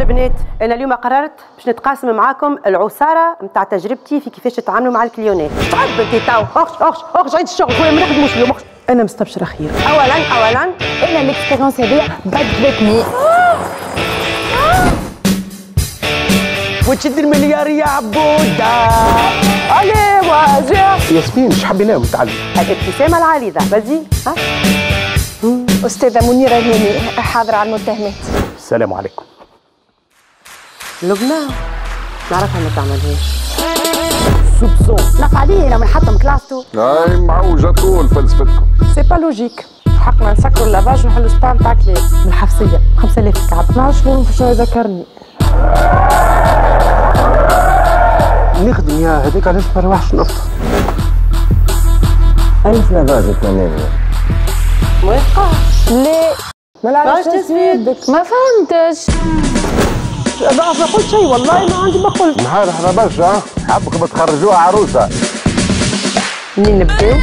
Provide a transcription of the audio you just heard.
البنات أنا اليوم قررت باش نتقاسم معاكم العصارة نتاع تجربتي في كيفاش تتعاملوا مع الكليونات. تعب انت تو أخش أخش أخش عيد الشغل خويا ما نخدموش اليوم. أنا مستبشرة خير. اولا اولا. أنا الاكسبيرونس هذه بدلتني وتشد المليار يا عبودة علي واجع ياسمين إيش حبيناه متعلم الابتسامة العريضه بدي ها؟ أستاذة منيرة الهاني حاضرة على المتهمات. السلام عليكم. لبنى نعرفها ما تعملهاش سوبسون نقع عليه لما نحطم كلاسته هاي معوجة طول فلسفتكم. سي با لوجيك حقنا نسكروا اللافاج ونحلوا سبام تاع كلاب من الحفصيه 5000 كعب ما نعرفش شنو شنو ذكرني نخدم يا هذيك علاش ما نروحش نفطر ألف لافاج تماما موافقه لا. ما نعرفش. ما فهمتش. ما قلت شيء والله ما عندي ما قلت. نهار إحنا برشا. حبكم تخرجوها عروسة. منين نبداو